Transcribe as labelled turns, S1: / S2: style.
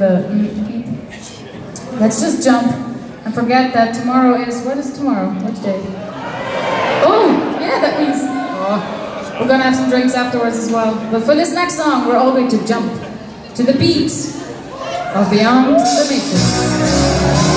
S1: the let's just jump and forget that tomorrow is what is tomorrow? Which day? Oh, yeah, that means oh, we're gonna have some drinks afterwards as well. But for this next song, we're all going to jump to the beat of Beyond the Matrix.